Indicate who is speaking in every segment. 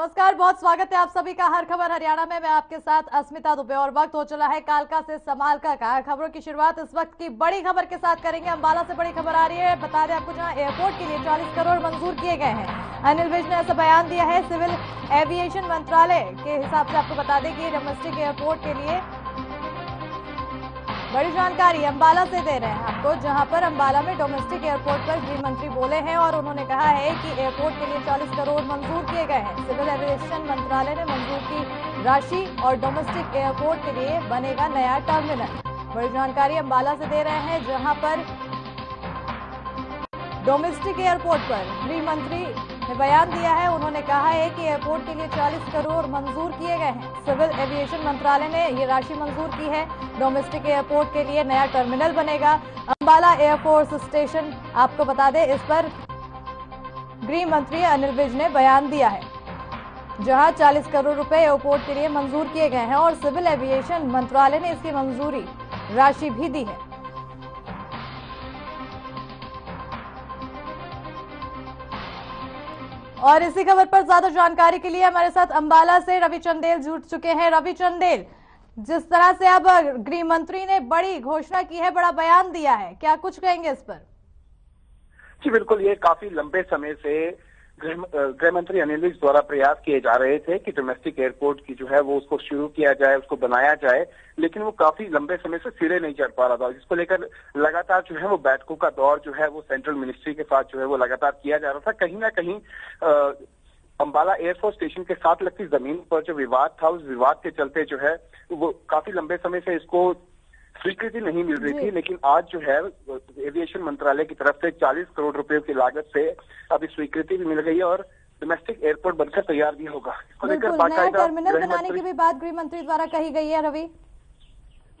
Speaker 1: नमस्कार, बहुत स्वागत है आप सभी का हर खबर हरियाणा में। मैं आपके साथ अस्मिता दुबे और वक्त हो चला है कालका से समालका का। खबरों की शुरुआत इस वक्त की बड़ी खबर के साथ करेंगे। अंबाला से बड़ी खबर आ रही है। बता दें आपको जहाँ एयरपोर्ट के लिए 40 करोड़ मंजूर किए गए हैं। अनिल विज ने ऐसा बयान दिया है, सिविल एविएशन मंत्रालय के हिसाब से आपको बता दें कि डोमेस्टिक एयरपोर्ट के लिए बड़ी जानकारी अंबाला से दे रहे हैं आपको, जहाँ पर अंबाला में डोमेस्टिक एयरपोर्ट पर गृह मंत्री बोले हैं और उन्होंने कहा है कि एयरपोर्ट के लिए 40 करोड़ मंजूर किए गए हैं। सिविल एविएशन मंत्रालय ने मंजूर की राशि और डोमेस्टिक एयरपोर्ट के लिए बनेगा नया टर्मिनल बड़ी जानकारी अंबाला से दे रहे हैं, जहाँ पर डोमेस्टिक एयरपोर्ट पर गृह मंत्री ने बयान दिया है। उन्होंने कहा है कि एयरपोर्ट के लिए 40 करोड़ मंजूर किए गए हैं। सिविल एविएशन मंत्रालय ने ये राशि मंजूर की है। डोमेस्टिक एयरपोर्ट के लिए नया टर्मिनल बनेगा। अम्बाला एयरफोर्स स्टेशन आपको बता दें, इस पर गृह मंत्री अनिल विज ने बयान दिया है, जहाँ 40 करोड़ रुपए एयरपोर्ट के लिए मंजूर किए गए हैं और सिविल एविएशन मंत्रालय ने इसकी मंजूरी राशि भी दी है। और इसी खबर पर ज़्यादा जानकारी के लिए हमारे साथ अंबाला से रवि चंदेल जुट चुके हैं। रवि चंदेल, जिस तरह से अब गृह मंत्री ने बड़ी घोषणा की है, बड़ा बयान दिया है, क्या कुछ कहेंगे इस पर?
Speaker 2: जी, बिल्कुल, ये काफ़ी लंबे समय से गृह मंत्री अनिल विज द्वारा प्रयास किए जा रहे थे कि डोमेस्टिक एयरपोर्ट की जो है वो उसको शुरू किया जाए, उसको बनाया जाए, लेकिन वो काफ़ी लंबे समय से सिरे नहीं चढ़ पा रहा था। जिसको लेकर लगातार जो है वो बैठकों का दौर जो है वो सेंट्रल मिनिस्ट्री के साथ जो है वो लगातार किया जा रहा था। कहीं ना कहीं अंबाला एयरफोर्स स्टेशन के साथ लगती ज़मीन पर जो विवाद था, उस विवाद के चलते जो है वो काफ़ी लंबे समय से इसको स्वीकृति नहीं मिल रही थी लेकिन आज जो है एविएशन मंत्रालय की तरफ़ से 40 करोड़ रुपए की लागत से अभी स्वीकृति भी मिल गई है और डोमेस्टिक एयरपोर्ट बनकर तैयार भी होगा।
Speaker 1: टर्मिनल बनाने की भी बात गृह मंत्री द्वारा कही गई है रवि।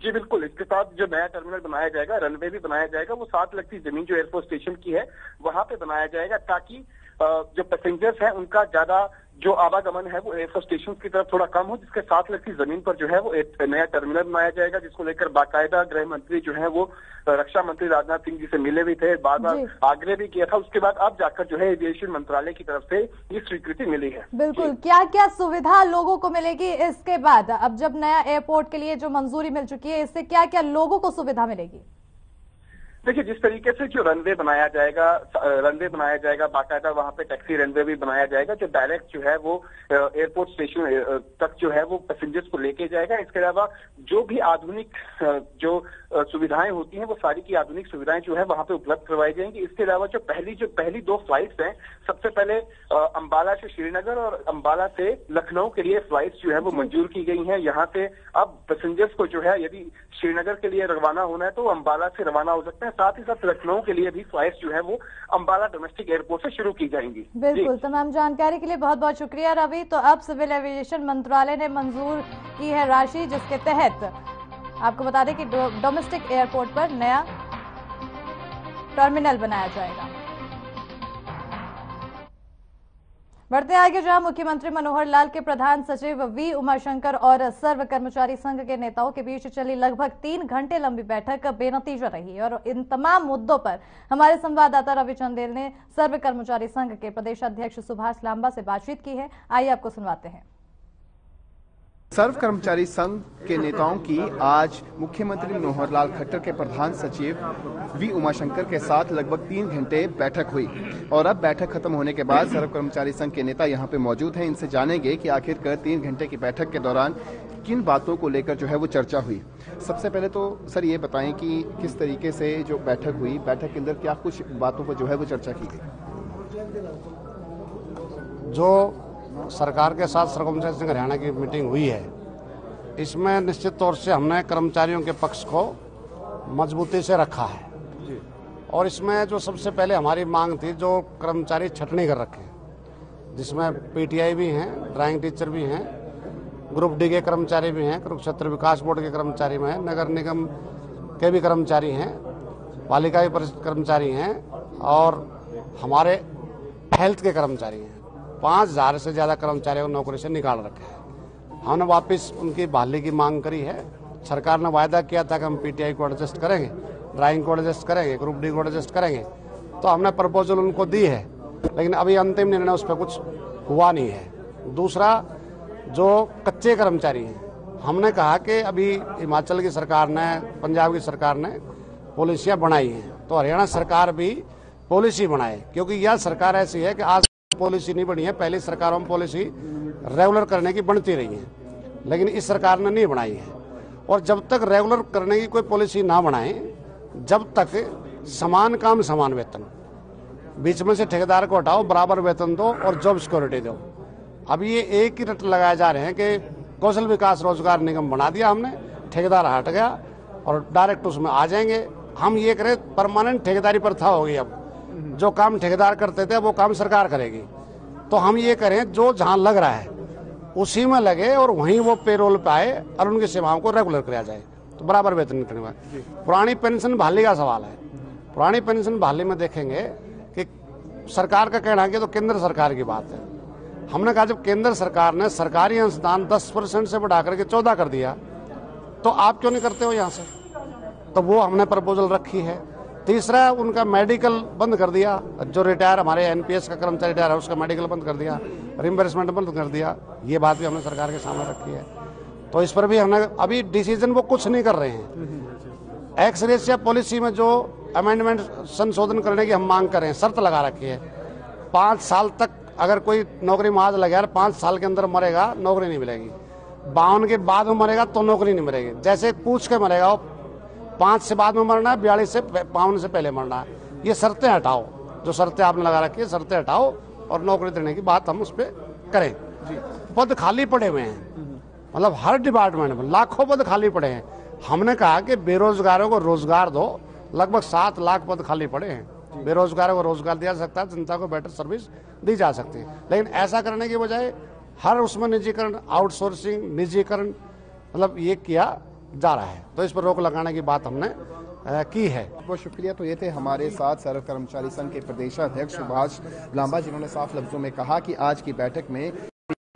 Speaker 2: जी बिल्कुल। इसके साथ जो नया टर्मिनल बनाया जाएगा रनवे भी बनाया जाएगा वो साथ लगती ज़मीन जो एयरपोर्ट स्टेशन की है वहाँ पे बनाया जाएगा ताकि जो पैसेंजर्स हैं उनका ज़्यादा जो आवागमन है वो एयरफोर्स स्टेशन की तरफ़ थोड़ा कम हो जिसके साथ लगती ज़मीन पर जो है वो एक नया टर्मिनल बनाया जाएगा जिसको लेकर बाकायदा गृह मंत्री जो है वो रक्षा मंत्री राजनाथ सिंह जी से मिले भी थे बार बार आग्रह भी किया था। उसके बाद अब जाकर जो है एविएशन मंत्रालय की तरफ़ से ये स्वीकृति मिली है।
Speaker 1: बिल्कुल। क्या क्या सुविधा लोगों को मिलेगी इसके बाद? अब जब नया एयरपोर्ट के लिए जो मंजूरी मिल चुकी है इससे क्या क्या लोगों को सुविधा मिलेगी?
Speaker 2: देखिए, जिस तरीके से जो रनवे बनाया जाएगा रनवे बनाया जाएगा, बाकायदा वहाँ पे टैक्सी रनवे भी बनाया जाएगा, जो डायरेक्ट जो है वो एयरपोर्ट स्टेशन तक जो है वो पैसेंजर्स को लेके जाएगा। इसके अलावा जो भी आधुनिक जो सुविधाएँ होती हैं, वो सारी की आधुनिक सुविधाएँ जो है वहाँ पे उपलब्ध करवाई जाएँगी। इसके अलावा जो पहली जो पहली दो फ्लाइट्स हैं, सबसे पहले अंबाला से श्रीनगर और अंबाला से लखनऊ के लिए फ्लाइट्स जो है वो मंजूर की गई हैं। यहाँ से अब पैसेंजर्स को जो है यदि श्रीनगर के लिए रवाना होना है तो अंबाला से रवाना हो सकते हैं। साथ ही साथ लखनऊ के लिए भी फ़्लाइट जो है वो अम्बाला डोमेस्टिक एयरपोर्ट से शुरू की जाएँगी।
Speaker 1: बिल्कुल, तमाम जानकारी के लिए बहुत बहुत शुक्रिया, रवि। तो अब सिविल एविएशन मंत्रालय ने मंजूर की है राशि, जिसके तहत आपको बता दें कि डोमेस्टिक एयरपोर्ट पर नया टर्मिनल बनाया जाएगा। बढ़ते आगे जहाँ मुख्यमंत्री मनोहर लाल के प्रधान सचिव वी उमाशंकर और सर्व कर्मचारी संघ के नेताओं के बीच चली लगभग तीन घंटे लंबी बैठक बेनतीजा रही और इन तमाम मुद्दों पर हमारे संवाददाता रवि चंदेल ने सर्व कर्मचारी संघ के प्रदेश अध्यक्ष सुभाष लांबा से बातचीत की है। आइए आपको सुनवाते हैं।
Speaker 3: सर्व कर्मचारी संघ के नेताओं की आज मुख्यमंत्री मनोहर लाल खट्टर के प्रधान सचिव वी उमाशंकर के साथ लगभग तीन घंटे बैठक हुई। और अब बैठक खत्म होने के बाद सर्व कर्मचारी संघ के नेता यहाँ पे मौजूद हैं। इनसे जानेंगे कि आखिरकार तीन घंटे की बैठक के दौरान किन बातों को लेकर जो है वो चर्चा हुई। सबसे पहले तो सर ये बताएँ कि किस तरीके से जो बैठक हुई, बैठक के अंदर क्या कुछ बातों पर जो है वो चर्चा की गई?
Speaker 4: जो सरकार के साथ सरकमचारी सिंह हरियाणा की मीटिंग हुई है। इसमें निश्चित तौर से हमने कर्मचारियों के पक्ष को मजबूती से रखा है। और इसमें जो सबसे पहले हमारी मांग थी जो कर्मचारी छटनी कर रखे जिसमें पीटीआई भी हैं ड्राइंग टीचर भी हैं ग्रुप डी के कर्मचारी भी हैं कुरुक्षेत्र विकास बोर्ड के कर्मचारी में हैं नगर निगम के भी कर्मचारी हैं पालिका के कर्मचारी हैं और हमारे हेल्थ के कर्मचारी हैं। पाँच हज़ार से ज़्यादा कर्मचारियों को नौकरी से निकाल रखा है। हमने वापस उनकी बहाली की मांग करी है। सरकार ने वायदा किया था कि हम पीटीआई को एडजस्ट करेंगे, ड्राइंग को एडजस्ट करेंगे, ग्रुप डी को एडजस्ट करेंगे। तो हमने प्रपोजल उनको दी है, लेकिन अभी अंतिम निर्णय उस पर कुछ हुआ नहीं है। दूसरा, जो कच्चे कर्मचारी हैं, हमने कहा कि अभी हिमाचल की सरकार ने, पंजाब की सरकार ने पॉलिसियाँ बनाई हैं। तो हरियाणा सरकार भी पॉलिसी बनाए, क्योंकि यह सरकार ऐसी है कि आज पॉलिसी नहीं बनी है, पहली सरकारों में पॉलिसी रेगुलर करने की बनती रही है, लेकिन इस सरकार ने नहीं बनाई है। और जब तक रेगुलर करने की कोई पॉलिसी ना बनाए, जब तक समान काम, समान वेतन, बीच में से ठेकेदार को हटाओ, बराबर वेतन दो और जॉब सिक्योरिटी दो। अब ये एक ही रट लगाए जा रहे हैं कि कौशल विकास रोज़गार निगम बना दिया हमने, ठेकेदार हट गया और डायरेक्ट उसमें आ जाएँगे। हम ये करें, परमानेंट ठेकेदारी प्रथा होगी अब। जो काम ठेकेदार करते थे, वो काम सरकार करेगी। तो हम ये करें, जो जहाँ लग रहा है, उसी में लगे और वहीं वो पेरोल पे आए और उनकी सेवाओं को रेगुलर कराया जाए। तो बराबर वेतन करने में पुरानी पेंशन बहाली का सवाल है। पुरानी पेंशन बहाली में देखेंगे कि सरकार का कहना है कि तो केंद्र सरकार की बात है। हमने कहा, जब केंद्र सरकार ने सरकारी अंशदान 10 परसेंट से बढ़ा करके 14 कर दिया तो आप क्यों नहीं करते हो यहाँ से? तो वो हमने प्रपोजल रखी है। तीसरा, उनका मेडिकल बंद कर दिया। जो रिटायर हमारे एनपीएस का कर्मचारी रिटायर है उसका मेडिकल बंद कर दिया। रिम्बर्समेंट बंद कर दिया। ये बात भी हमने सरकार के सामने रखी है। तो इस पर भी हमने, अभी डिसीज़न वो कुछ नहीं कर रहे हैं। एक्स रेशिया पॉलिसी में जो अमेंडमेंट संशोधन करने की हम मांग कर रहे हैं, शर्त लगा रखी है। पाँच साल तक अगर कोई नौकरी में आज लगे पाँच साल के अंदर मरेगा, नौकरी नहीं मिलेगी। बावन के बाद में मरेगा तो नौकरी नहीं मिलेगी। जैसे पूछ के मरेगा, वो पाँच से बाद में मरना है बयालीस से बावन से पहले मरना है। ये शर्तें हटाओ। जो शर्तें आपने लगा रखी है शर्तें हटाओ और नौकरी देने की बात हम उस पर करें। पद खाली पड़े हुए हैं। मतलब हर डिपार्टमेंट में लाखों पद खाली पड़े हैं। हमने कहा कि बेरोजगारों को रोज़गार दो। लगभग सात लाख पद खाली पड़े हैं। बेरोजगारों को रोज़गार दिया जा सकता है जनता को बेटर सर्विस दी जा सकती है। लेकिन ऐसा करने की बजाय हर उसमें निजीकरण आउटसोर्सिंग निजीकरण मतलब ये किया जा रहा है। तो इस पर रोक लगाने की बात हमने की है।
Speaker 3: बहुत शुक्रिया। तो ये थे हमारे साथ सर्व कर्मचारी संघ के प्रदेशाध्यक्ष सुभाष लांबा, जिन्होंने साफ़ लफ्जों में कहा कि आज की बैठक में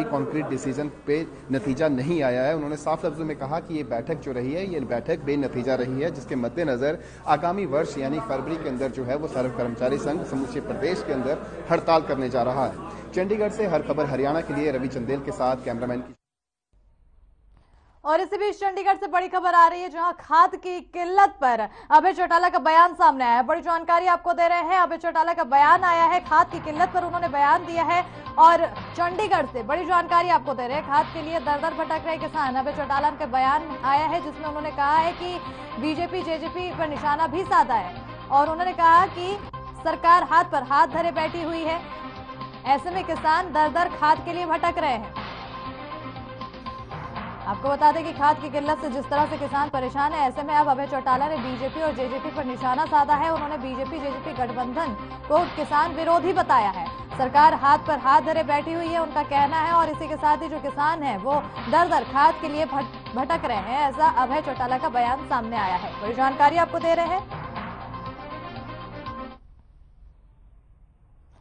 Speaker 3: कॉन्क्रीट डिसीज़न पे नतीजा नहीं आया है। उन्होंने साफ़ लफ्जों में कहा कि ये बैठक जो रही है, ये बैठक बेनतीजा रही है, जिसके मद्देनजर आगामी वर्ष, यानी फरवरी के अंदर जो है वो सर्व कर्मचारी संघ समूचे प्रदेश के अंदर हड़ताल करने जा रहा है। चंडीगढ़ से हर खबर हरियाणा के लिए रवि चंदेल के साथ कैमरामैन की
Speaker 1: और इसी बीच चंडीगढ़ से बड़ी खबर आ रही है, जहाँ खाद की किल्लत पर अभय चौटाला का बयान सामने आया है। बड़ी जानकारी आपको दे रहे हैं, अभय चौटाला का बयान आया है, खाद की किल्लत पर उन्होंने बयान दिया है और चंडीगढ़ से बड़ी जानकारी आपको दे रहे हैं, खाद के लिए दर दर भटक रहे किसान। अभय चौटाला का बयान आया है, जिसमें उन्होंने कहा है कि बीजेपी, जेजेपी पर निशाना भी साधा है और उन्होंने कहा कि सरकार हाथ पर हाथ धरे बैठी हुई है। ऐसे में किसान दर दर खाद के लिए भटक रहे हैं। आपको बता दें कि खाद की किल्लत से जिस तरह से किसान परेशान है, ऐसे में अब अभय चौटाला ने बीजेपी और जेजेपी पर निशाना साधा है। उन्होंने बीजेपी, जेजेपी गठबंधन को किसान विरोधी बताया है। सरकार हाथ पर हाथ धरे बैठी हुई है, उनका कहना है और इसी के साथ ही जो किसान है, वो दर दर खाद के लिए भटक रहे हैं, ऐसा अभय चौटाला का बयान सामने आया है। बड़ी जानकारी आपको दे रहे हैं।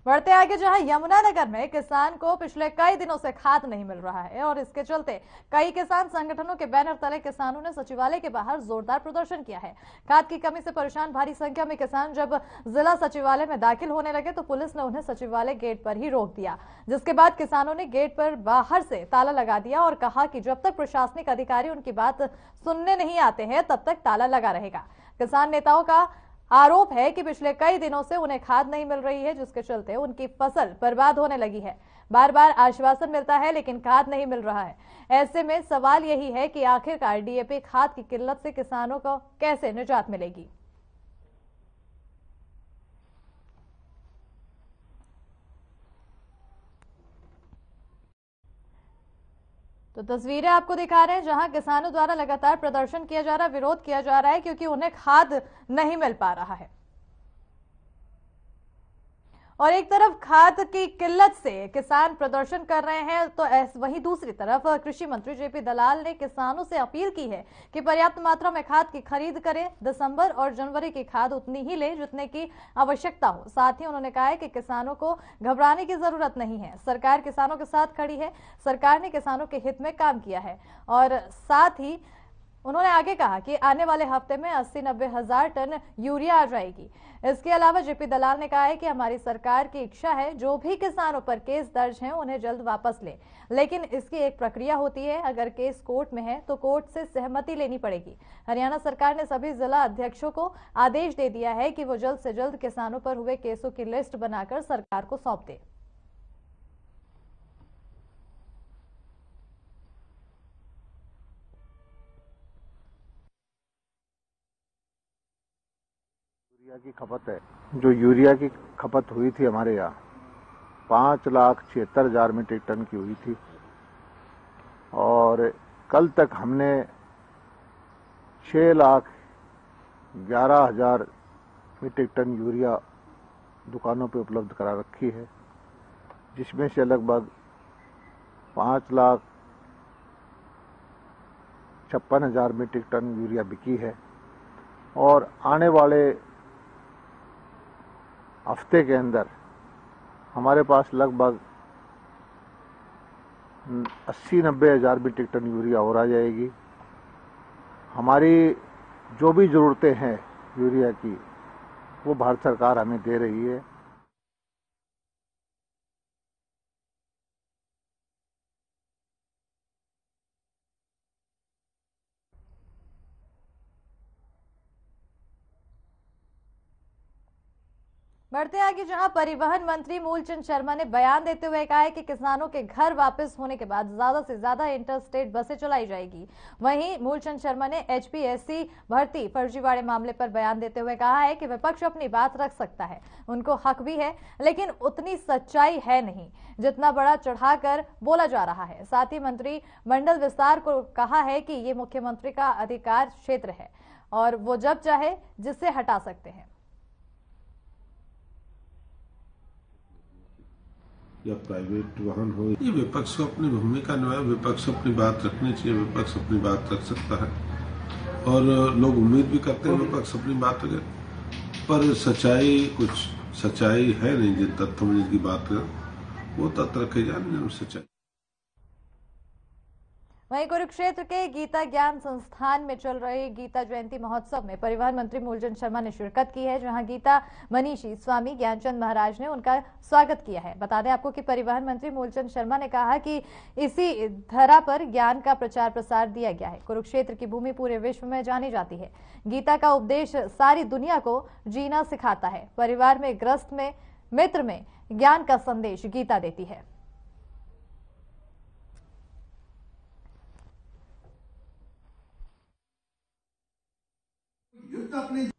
Speaker 1: बढ़ते आगे, जहाँ यमुनानगर में किसान को पिछले कई दिनों से खाद नहीं मिल रहा है और इसके चलते कई किसान संगठनों के बैनर तले किसानों ने सचिवालय के बाहर जोरदार प्रदर्शन किया है। खाद की कमी से परेशान भारी संख्या में किसान जब जिला सचिवालय में दाखिल होने लगे तो पुलिस ने उन्हें सचिवालय गेट पर ही रोक दिया, जिसके बाद किसानों ने गेट पर बाहर से ताला लगा दिया और कहा कि जब तक प्रशासनिक अधिकारी उनकी बात सुनने नहीं आते हैं, तब तक ताला लगा रहेगा। किसान नेताओं का आरोप है कि पिछले कई दिनों से उन्हें खाद नहीं मिल रही है, जिसके चलते उनकी फ़सल बर्बाद होने लगी है। बार बार आश्वासन मिलता है, लेकिन खाद नहीं मिल रहा है। ऐसे में सवाल यही है कि आखिरकार डीएपी खाद की किल्लत से किसानों को कैसे निजात मिलेगी? तो तस्वीरें आपको दिखा रहे हैं जहाँ किसानों द्वारा लगातार प्रदर्शन किया जा रहा है विरोध किया जा रहा है क्योंकि उन्हें खाद नहीं मिल पा रहा है। और एक तरफ़ खाद की किल्लत से किसान प्रदर्शन कर रहे हैं तो वहीं दूसरी तरफ़ कृषि मंत्री जेपी दलाल ने किसानों से अपील की है कि पर्याप्त मात्रा में खाद की खरीद करें। दिसंबर और जनवरी की खाद उतनी ही लें जितने की आवश्यकता हो। साथ ही उन्होंने कहा है कि किसानों को घबराने की ज़रूरत नहीं है। सरकार किसानों के साथ खड़ी है। सरकार ने किसानों के हित में काम किया है। और साथ ही उन्होंने आगे कहा कि आने वाले हफ़्ते में अस्सी नब्बे हज़ार टन यूरिया आ जाएगी इसके अलावा जेपी दलाल ने कहा है कि हमारी सरकार की इच्छा है, जो भी किसानों पर केस दर्ज हैं, उन्हें जल्द वापस ले। लेकिन इसकी एक प्रक्रिया होती है, अगर केस कोर्ट में है तो कोर्ट से सहमति लेनी पड़ेगी। हरियाणा सरकार ने सभी जिला अध्यक्षों को आदेश दे दिया है कि वो जल्द से जल्द किसानों पर हुए केसों की लिस्ट बनाकर सरकार को सौंप दे।
Speaker 5: यूरिया की खपत है। जो यूरिया की खपत हुई थी हमारे यहाँ, पाँच लाख छिहत्तर हज़ार मीट्रिक टन की हुई थी। और कल तक हमने छह लाख ग्यारह हज़ार मीट्रिक टन यूरिया दुकानों पे उपलब्ध करा रखी है, जिसमें से लगभग पाँच लाख छप्पन हज़ार मीट्रिक टन यूरिया बिकी है। और आने वाले हफ़्ते के अंदर हमारे पास लगभग अस्सी नब्बे हज़ार मीट्रिक टन यूरिया और आ जाएगी। हमारी जो भी ज़रूरतें हैं यूरिया की, वो भारत सरकार हमें दे रही है।
Speaker 1: बढ़ते आगे जहाँ परिवहन मंत्री मूलचंद शर्मा ने बयान देते हुए कहा है कि किसानों के घर वापस होने के बाद ज़्यादा से ज़्यादा इंटर स्टेट बसें चलाई जाएगी। वहीं मूलचंद शर्मा ने एचपीएससी भर्ती फर्जीवाड़े मामले पर बयान देते हुए कहा है कि विपक्ष अपनी बात रख सकता है। उनको हक भी है, लेकिन उतनी सच्चाई है नहीं, जितना बड़ा चढ़ाकर बोला जा रहा है। साथ ही मंत्री मंडल विस्तार को कहा है कि ये मुख्यमंत्री का अधिकार क्षेत्र है और वो जब चाहे जिससे हटा सकते हैं।
Speaker 6: या प्राइवेट वाहन हो, ये विपक्ष को अपनी भूमिका निभाए। विपक्ष अपनी बात रखनी चाहिए, विपक्ष अपनी बात रख सकता है। और लोग उम्मीद भी करते हैं विपक्ष अपनी बात रखे। पर सच्चाई कुछ सच्चाई है नहीं, जिन तथ्यों में जिनकी बात करें वो तथ्य रखे जाए सच्चाई
Speaker 1: वहीं कुरुक्षेत्र के गीता ज्ञान संस्थान में चल रहे गीता जयंती महोत्सव में परिवहन मंत्री मूलचंद शर्मा ने शिरकत की है, जहाँ गीता मनीषी स्वामी ज्ञानचंद महाराज ने उनका स्वागत किया है। बता दें आपको कि परिवहन मंत्री मूलचंद शर्मा ने कहा कि इसी धरा पर ज्ञान का प्रचार प्रसार दिया गया है। कुरुक्षेत्र की भूमि पूरे विश्व में जानी जाती है। गीता का उपदेश सारी दुनिया को जीना सिखाता है। परिवार में, ग्रस्त में, मित्र में ज्ञान का संदेश गीता देती है। युद्ध अपने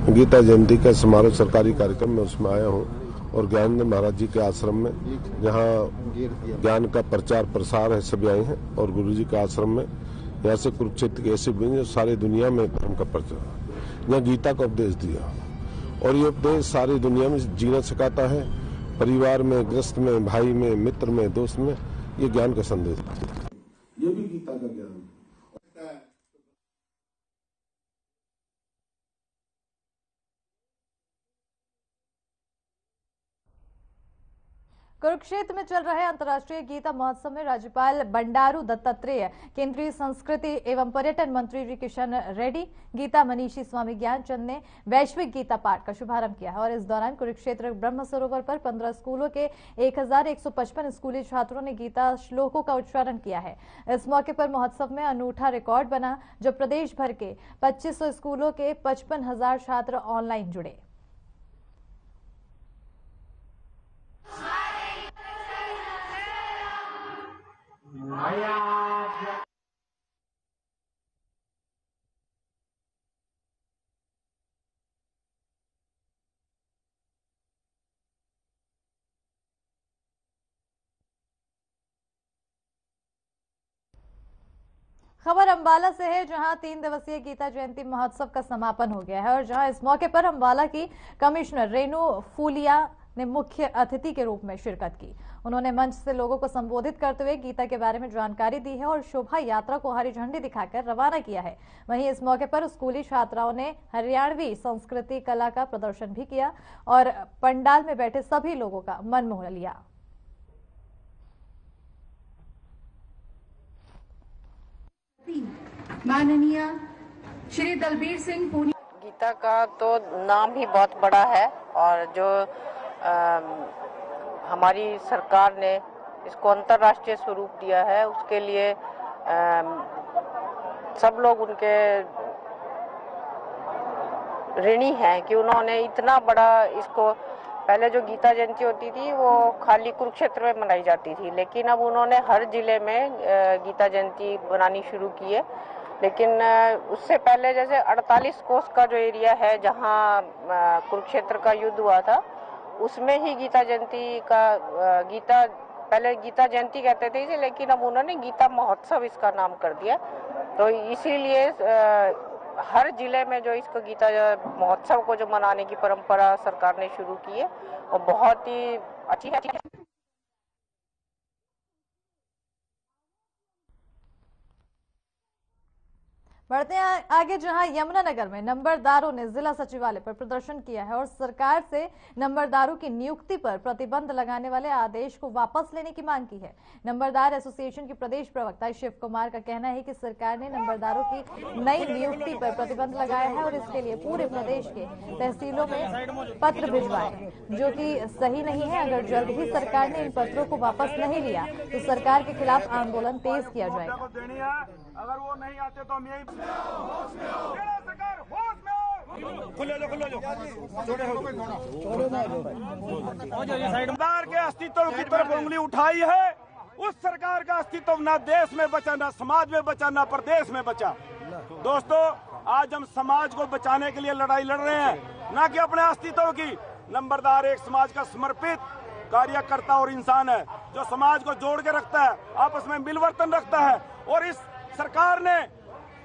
Speaker 6: गीता जयंती का समारोह सरकारी कार्यक्रम में उसमें आया हूँ और ज्ञान महाराज जी के आश्रम में, जहाँ ज्ञान का प्रचार प्रसार है, सभी आए हैं और गुरु जी के आश्रम में, यहाँ से कुरुक्षेत्र के ऐसे भी सारी दुनिया में धर्म का प्रचार। यहाँ गीता का उपदेश दिया। और ये उपदेश सारी दुनिया में जीना सिखाता है, परिवार में, ग्रस्त में, भाई में, मित्र में, दोस्त में, ये ज्ञान का संदेश ये भी गीता का ज्ञान
Speaker 1: कुरुक्षेत्र में चल रहे अंतर्राष्ट्रीय गीता महोत्सव में राज्यपाल बंडारू दत्तात्रेय, केंद्रीय संस्कृति एवं पर्यटन मंत्री जी किशन रेड्डी, गीता मनीषी स्वामी ज्ञानचंद ने वैश्विक गीता पाठ का शुभारंभ किया और इस दौरान कुरुक्षेत्र ब्रह्म सरोवर पर पंद्रह स्कूलों के एक हज़ार एक सौ पचपन स्कूली छात्रों ने गीता श्लोकों का उच्चारण किया है। इस मौके पर महोत्सव में अनूठा रिकॉर्ड बना, जो प्रदेश भर के पच्चीस स्कूलों के पचपन छात्र ऑनलाइन जुड़े। खबर अंबाला से है, जहाँ तीन दिवसीय गीता जयंती महोत्सव का समापन हो गया है और जहाँ इस मौके पर अंबाला की कमिश्नर रेणु फूलिया ने मुख्य अतिथि के रूप में शिरकत की। उन्होंने मंच से लोगों को संबोधित करते हुए गीता के बारे में जानकारी दी है और शोभा यात्रा को हरी झंडी दिखाकर रवाना किया है। वहीं इस मौके पर स्कूली छात्राओं ने हरियाणवी संस्कृति कला का प्रदर्शन भी किया और पंडाल में बैठे सभी लोगों का मन मोह लिया।
Speaker 7: माननीय श्री दलबीर सिंह पूनी
Speaker 8: गीता का तो नाम ही बहुत बड़ा है और जो हमारी सरकार ने इसको अंतर्राष्ट्रीय स्वरूप दिया है। उसके लिए अम, सब लोग उनके ऋणी हैं कि उन्होंने इतना बड़ा इसको पहले जो गीता जयंती होती थी वो खाली कुरुक्षेत्र में मनाई जाती थी। लेकिन अब उन्होंने हर ज़िले में गीता जयंती बनानी शुरू की है। लेकिन उससे पहले जैसे 48 कोस का जो एरिया है जहाँ कुरुक्षेत्र का युद्ध हुआ था उसमें ही गीता जयंती का गीता, पहले गीता जयंती कहते थे इसे, लेकिन अब उन्होंने गीता महोत्सव इसका नाम कर दिया। तो इसीलिए हर ज़िले में जो इसको गीता महोत्सव को जो मनाने की परंपरा सरकार ने शुरू की है, वो बहुत ही अच्छी है।
Speaker 1: बढ़ते हैं आगे जहाँ यमुनानगर में नंबरदारों ने जिला सचिवालय पर प्रदर्शन किया है और सरकार से नंबरदारों की नियुक्ति पर प्रतिबंध लगाने वाले आदेश को वापस लेने की मांग की है। नंबरदार एसोसिएशन के प्रदेश प्रवक्ता शिव कुमार का कहना है कि सरकार ने नंबरदारों की नई नियुक्ति पर प्रतिबंध लगाया है और इसके लिए पूरे प्रदेश के तहसीलों में पत्र भिजवाए जो की सही नहीं है। अगर जल्द ही सरकार ने इन पत्रों को वापस नहीं लिया तो सरकार के खिलाफ आंदोलन तेज किया जाएगा।
Speaker 9: अगर वो नहीं आते तो हम यही सरकार होश में खुले जो खुले जो छोड़े हो सरकार के अस्तित्व की तरफ़ उंगली उठाई है। उस सरकार का अस्तित्व ना देश में बचा ना समाज में बचा ना प्रदेश में बचा। दोस्तों आज हम समाज को बचाने के लिए लड़ाई लड़ रहे हैं। ना कि अपने अस्तित्व की। नंबरदार एक समाज का समर्पित कार्यकर्ता और इंसान है जो समाज को जोड़ के रखता है आपस में मिलवर्तन रखता है। और इस सरकार ने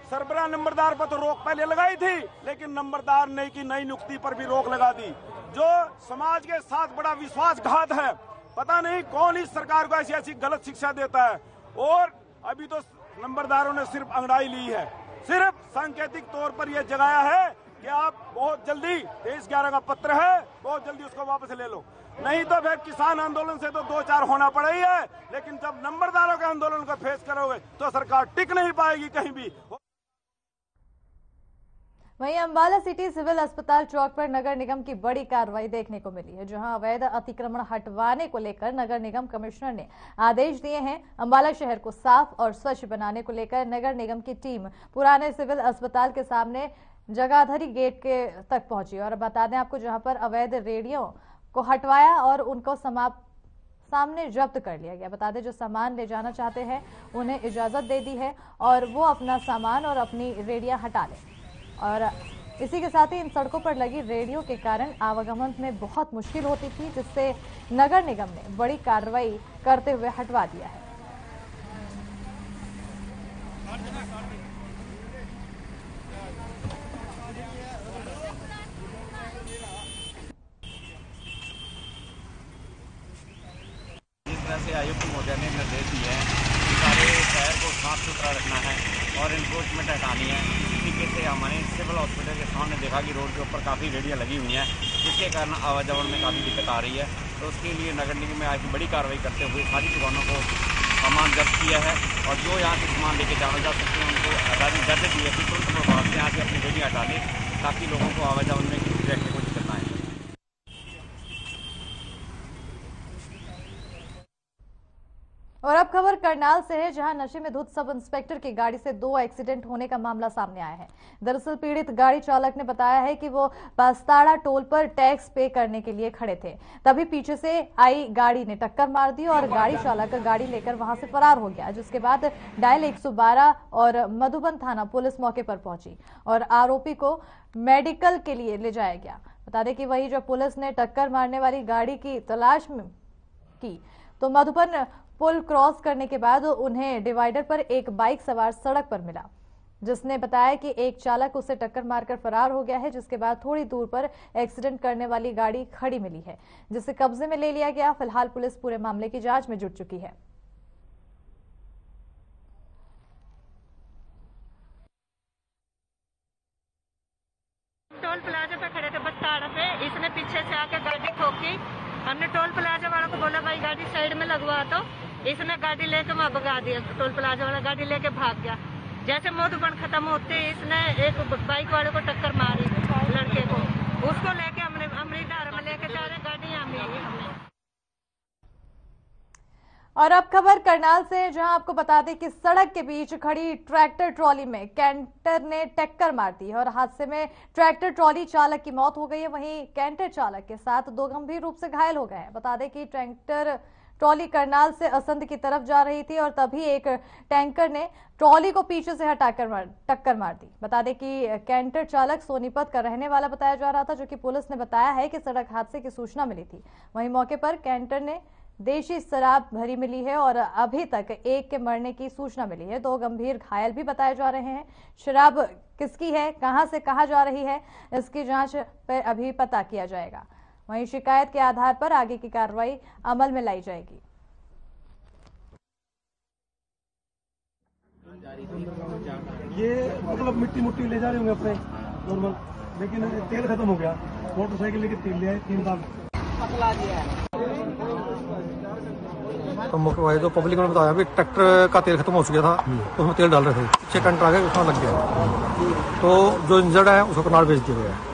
Speaker 9: सरबरा नंबरदार पर तो रोक पहले लगाई थी, लेकिन नंबरदार ने की नई नियुक्ति पर भी रोक लगा दी। जो समाज के साथ बड़ा विश्वासघात है, पता नहीं कौन इस सरकार को ऐसी ऐसी गलत शिक्षा देता है। और अभी तो नंबरदारों ने सिर्फ़ अंगड़ाई ली है। सिर्फ़ सांकेतिक तौर पर यह जगाया है कि आप बहुत जल्दी तेईस ग्यारह का पत्र है, बहुत जल्दी उसको वापस ले लो। नहीं तो फिर किसान आंदोलन से तो दो चार होना पड़ा ही है। लेकिन जब नंबरदारों के आंदोलन को फेस करोगे तो सरकार टिक नहीं पाएगी कहीं भी।
Speaker 1: वहीं अंबाला सिटी सिविल अस्पताल चौक पर नगर निगम की बड़ी कार्रवाई देखने को मिली है, जहाँ अवैध अतिक्रमण हटवाने को लेकर नगर निगम कमिश्नर ने आदेश दिए हैं। अंबाला शहर को साफ़ और स्वच्छ बनाने को लेकर नगर निगम की टीम पुराने सिविल अस्पताल के सामने जगाधरी गेट के तक पहुँची और बता दें आपको, जहाँ पर अवैध रेडियो को हटवाया और उनको समाप्त सामने जब्त कर लिया गया। बता दें, जो सामान ले जाना चाहते हैं, उन्हें इजाज़त दे दी है और वो अपना सामान और अपनी रेडिया हटा लें। और इसी के साथ ही इन सड़कों पर लगी रेडियो के कारण आवागमन में बहुत मुश्किल होती थी, जिससे नगर निगम ने बड़ी कार्रवाई करते हुए हटवा दिया है
Speaker 10: जिस तरह से आयुक्त महोदय ने निर्देश दिए हैं कि सारे शहर को साफ़ सुथरा रखना है और इन्फोर्समेंट हटानी है। इसी तरीके से हमारे सिविल हॉस्पिटल के सामने देखा कि रोड के ऊपर काफ़ी रेडियाँ लगी हुई हैं, जिसके कारण आवाजावन में काफ़ी दिक्कत आ रही है। तो उसके लिए नगर निगम में आज बड़ी कार्रवाई करते हुए सारी दुकानों को सामान जब्त किया है और जो यहाँ से सामान लेके जाना जा सकते हैं, उनको आज़ादी दर्ज दी है कि तुरंत प्रभाव से यहाँ से अपनी रेडियाँ हटा लें ताकि लोगों को आवाजावन में रहने को दिक्कत ना आए
Speaker 1: और अब खबर करनाल से है, जहाँ नशे में धुत सब इंस्पेक्टर की गाड़ी से दो एक्सीडेंट होने का मामला सामने आया है। दरअसल पीड़ित गाड़ी चालक ने बताया है कि वो पास्ताड़ा टोल पर टैक्स पे करने के लिए खड़े थे। तभी पीछे से आई गाड़ी ने टक्कर मार दी और गाड़ी चालक गाड़ी लेकर वहाँ से फरार हो गया, जिसके बाद डायल 112 और मधुबन थाना पुलिस मौके पर पहुँची और आरोपी को मेडिकल के लिए ले जाया गया। बता दें कि वही जब पुलिस ने टक्कर मारने वाली गाड़ी की तलाश की तो मधुबन पुल क्रॉस करने के बाद उन्हें डिवाइडर पर एक बाइक सवार सड़क पर मिला, जिसने बताया कि एक चालक उसे टक्कर मारकर फरार हो गया है, जिसके बाद थोड़ी दूर पर एक्सीडेंट करने वाली गाड़ी खड़ी मिली है, जिसे कब्जे में ले लिया गया। फ़िलहाल पुलिस पूरे मामले की जाँच में जुट चुकी है।
Speaker 11: टोल प्लाजा पे खड़े थे बत्ताड़ा पे इसने पीछे से आके गाड़ी ठोकी। हमने टोल प्लाजा वालों को बोला, भाई, गाड़ी साइड में लगवा तो इसने गाड़ी लेके वहाँ भगा दिया टोल प्लाजा वाला गाड़ी लेके भाग गया। जैसे मोधुबन खत्म होते इसने एक बाइक वाले को टक्कर मारी, लड़के को। उसको लेके हमने अमृतधार में लेके जा रहे गाड़ी हमें
Speaker 1: और अब खबर करनाल से, जहाँ आपको बता दें कि सड़क के बीच खड़ी ट्रैक्टर ट्रॉली में कैंटर ने टक्कर मार दी और हादसे में ट्रैक्टर ट्रॉली चालक की मौत हो गई है। वहीं कैंटर चालक के साथ दो गंभीर रूप से घायल हो गए हैं। बता दें कि ट्रैक्टर ट्रॉली करनाल से असंध की तरफ़ जा रही थी और तभी एक टैंकर ने ट्रॉली को पीछे से हटाकर मार, टक्कर मार दी। बता दें कि कैंटर चालक सोनीपत का रहने वाला बताया जा रहा था, जो कि पुलिस ने बताया है कि सड़क हादसे की सूचना मिली थी। वहीं मौके पर कैंटर ने देशी शराब भरी मिली है और अभी तक एक के मरने की सूचना मिली है। दो गंभीर घायल भी बताए जा रहे हैं। शराब किसकी है, कहाँ से कहा जा रही है, इसकी जाँच पर अभी पता किया जाएगा। वहीं शिकायत के आधार पर आगे की कार्रवाई अमल में लाई जाएगी।
Speaker 12: ये मतलब मिट्टी मुट्टी ले जा रहे होंगे अपने नॉर्मल लेकिन तेल खत्म हो गया। मोटरसाइकिल लेके तेल ले आए तीन बार।
Speaker 13: तो मुख्य भाई तो पब्लिक ने बताया भी ट्रैक्टर का तेल खत्म हो चुका था उसमें तेल डाल रहे थे। छह कंट्रा गया उसमें लग गया। तो जो इंजर्ड है उसको कनाल भेज दिया गया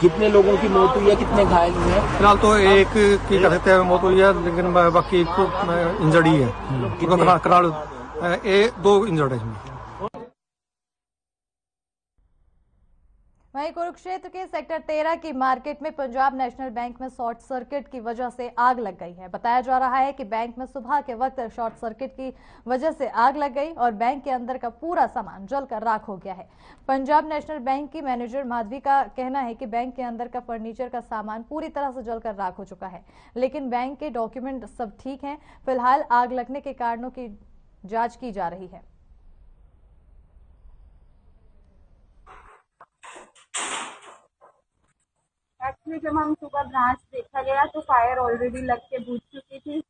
Speaker 14: कितने लोगों की मौत हुई है कितने घायल हुए हैं?
Speaker 13: फ़िलहाल तो एक की कह सकते हैं मौत हुई है लेकिन बाकी तो इंजर्ड ही है। कनाल ए, दो इंजर्ड है इसमें।
Speaker 1: वहीं कुरुक्षेत्र के सेक्टर तेरह की मार्केट में पंजाब नेशनल बैंक में शॉर्ट सर्किट की वजह से आग लग गई है। बताया जा रहा है कि बैंक में सुबह के वक्त शॉर्ट सर्किट की वजह से आग लग गई और बैंक के अंदर का पूरा सामान जलकर राख हो गया है। पंजाब नेशनल बैंक की मैनेजर माधवी का कहना है कि बैंक के अंदर का फर्नीचर का सामान पूरी तरह से जलकर राख हो चुका है, लेकिन बैंक के डॉक्यूमेंट सब ठीक है। फ़िलहाल आग लगने के कारणों की जाँच की जा रही है।
Speaker 15: एक्चुअली जब हम सुबह ब्रांच देखा गया तो फायर ऑलरेडी लग के बुझ चुकी थी।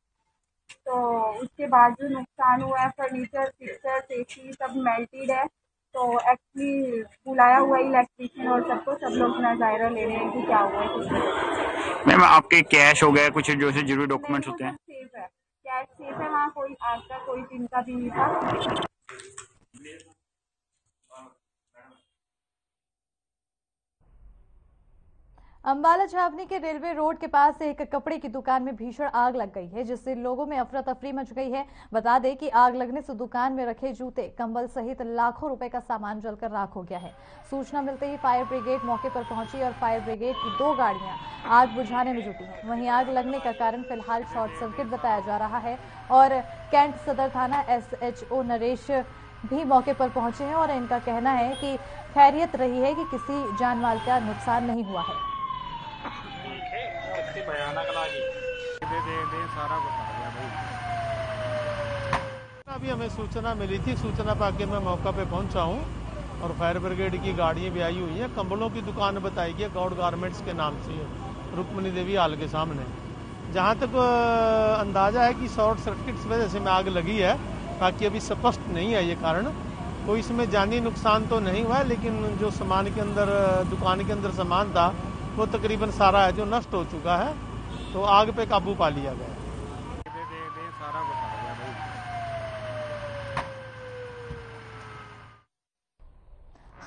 Speaker 15: तो उसके बाद जो नुकसान हुआ है फर्नीचर पिक्चर एसी सब मेल्टेड है। तो एक्चुअली बुलाया हुआ इलेक्ट्रिशियन और सबको सब लोग नजायरा ले रहे हैं कि क्या हुआ है
Speaker 10: मैम आपके कैश हो गए कुछ जो से ज़रूरी डॉक्यूमेंट्स होते हैं?
Speaker 15: सेफ़ है। कैश सेफ़ है वहाँ कोई आज तक कोई चिंता भी नहीं था।
Speaker 1: अंबाला छावनी के रेलवे रोड के पास एक कपड़े की दुकान में भीषण आग लग गई है, जिससे लोगों में अफरा तफरी मच गई है। बता दें कि आग लगने से दुकान में रखे जूते, कंबल सहित लाखों रुपए का सामान जलकर राख हो गया है। सूचना मिलते ही फायर ब्रिगेड मौके पर पहुँची और फायर ब्रिगेड की दो गाड़ियाँ आग बुझाने में जुटी हैं। वहीं आग लगने का कारण फ़िलहाल शॉर्ट सर्किट बताया जा रहा है और कैंट सदर थाना एसएचओ नरेश भी मौके पर पहुँचे हैं और इनका कहना है कि खैरियत रही है कि किसी जान माल का नुकसान नहीं हुआ है।
Speaker 10: भयानक लागी दे दे दे सारा कुछ आ भाई।
Speaker 16: अभी हमें सूचना मिली थी सूचना पाके मैं मौका पे पहुँचा हूँ और फायर ब्रिगेड की गाड़ियाँ भी आई हुई हैं। कंबलों की दुकान बताई गई गौड़ गारमेंट्स के नाम से रुक्मणी देवी हाल के सामने। जहाँ तक अंदाज़ा है कि शॉर्ट सर्किट की वजह से में आग लगी है बाकी अभी स्पष्ट नहीं है ये कारण। कोई इसमें जानी नुकसान तो नहीं हुआ है लेकिन जो सामान के अंदर दुकान के अंदर सामान था वो तकरीबन सारा है जो नष्ट हो चुका है। तो आग पे काबू पा लिया गया
Speaker 10: दे दे दे सारा कुछ आ गया भाई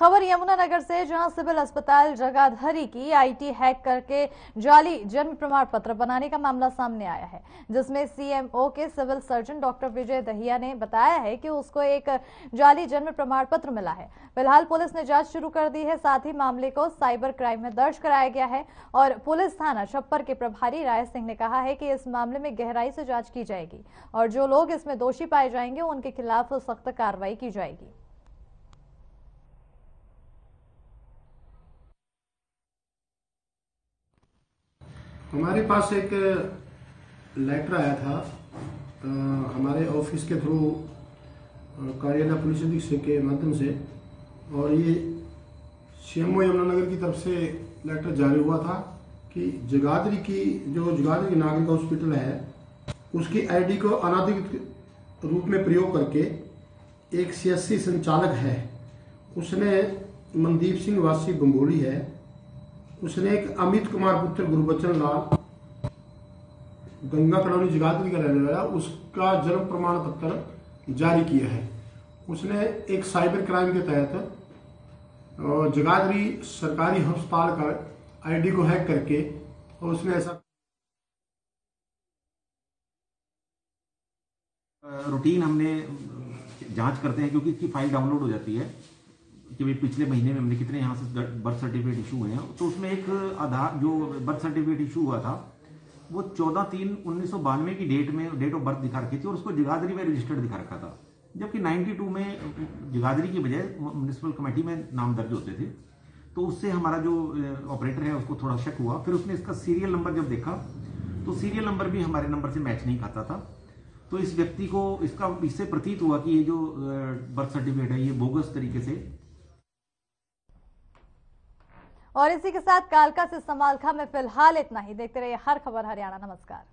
Speaker 1: खबर यमुनानगर से, जहाँ सिविल अस्पताल जगाधरी की आईटी हैक करके जाली जन्म प्रमाण पत्र बनाने का मामला सामने आया है, जिसमें सीएमओ के civil surgeon doctor Vijay Dahiya ने बताया है कि उसको एक जाली जन्म प्रमाण पत्र मिला है। फ़िलहाल पुलिस ने जाँच शुरू कर दी है, साथ ही मामले को साइबर क्राइम में दर्ज कराया गया है और पुलिस थाना छप्पर के प्रभारी राय सिंह ने कहा है कि इस मामले में गहराई से जाँच की जाएगी और जो लोग इसमें दोषी पाए जाएँगे, उनके खिलाफ सख्त कार्रवाई की जाएगी।
Speaker 17: हमारे पास एक लेटर आया था आ, हमारे ऑफ़िस के थ्रू कार्यालय पुलिस अधीक्षक के माध्यम से और ये सीएमओ यमुनानगर की तरफ़ से लेटर जारी हुआ था कि जगाधरी की जो जगाधरी नागरिक हॉस्पिटल है उसकी आईडी को अनाधिकृत रूप में प्रयोग करके एक सीएससी संचालक है। उसने मनदीप सिंह वासी बम्बोली है उसने एक अमित कुमार पुत्र गुरबचन लाल, गंगा कलोनी जगाधरी का रहने वाला, उसका जन्म प्रमाण पत्र जारी किया है। उसने एक साइबर क्राइम के तहत जगाधरी सरकारी अस्पताल का आईडी को हैक करके, और उसने ऐसा
Speaker 18: रूटीन हमने जाँच करते हैं, क्योंकि इसकी फ़ाइल डाउनलोड हो जाती है। कि भाई पिछले महीने में हमने कितने यहाँ से बर्थ सर्टिफिकेट इशू हुए हैं। तो उसमें एक आधार, जो बर्थ सर्टिफिकेट इशू हुआ था, वो चौदह तीन उन्नीस की डेट में डेट ऑफ़ बर्थ दिखा रखी थी और उसको जगाधरी में रजिस्टर्ड दिखा रखा था। जबकि 92 में जगाधरी की बजाय म्यूनिसिपल कमेटी में नाम दर्ज होते थे। तो उससे हमारा जो ऑपरेटर है, उसको थोड़ा शक हुआ। फिर उसने इसका सीरियल नंबर जब देखा तो सीरियल नंबर भी हमारे नंबर से मैच नहीं खाता था। तो इस व्यक्ति को, इसका, इससे प्रतीत हुआ कि ये जो बर्थ सर्टिफिकेट है, ये बोगस तरीके से
Speaker 1: और इसी के साथ कालका से समालखा में फ़िलहाल इतना ही। देखते रहिए हर खबर हरियाणा। नमस्कार।